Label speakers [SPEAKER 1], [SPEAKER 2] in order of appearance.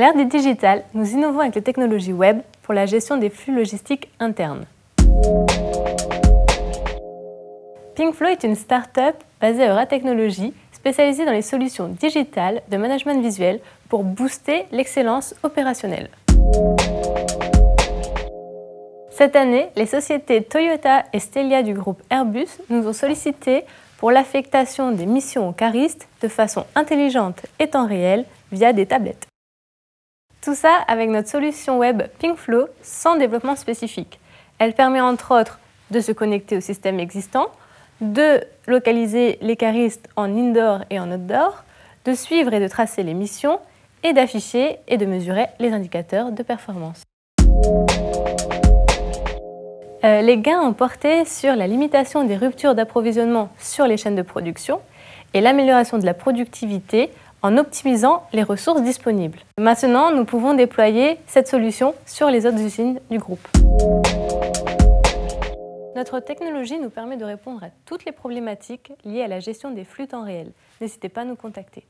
[SPEAKER 1] l'ère du digital, nous innovons avec les technologies web pour la gestion des flux logistiques internes. Pinkflow est une start-up basée à Eura Technologies spécialisée dans les solutions digitales de management visuel pour booster l'excellence opérationnelle. Cette année, les sociétés Toyota et Stelia du groupe Airbus nous ont sollicité pour l'affectation des missions aux caristes de façon intelligente et temps réel via des tablettes. Tout ça avec notre solution web Pinkflow sans développement spécifique. Elle permet entre autres de se connecter au système existant, de localiser les caristes en indoor et en outdoor, de suivre et de tracer les missions et d'afficher et de mesurer les indicateurs de performance. Euh, les gains ont porté sur la limitation des ruptures d'approvisionnement sur les chaînes de production et l'amélioration de la productivité en optimisant les ressources disponibles. Maintenant, nous pouvons déployer cette solution sur les autres usines du groupe. Notre technologie nous permet de répondre à toutes les problématiques liées à la gestion des flux temps réel. N'hésitez pas à nous contacter.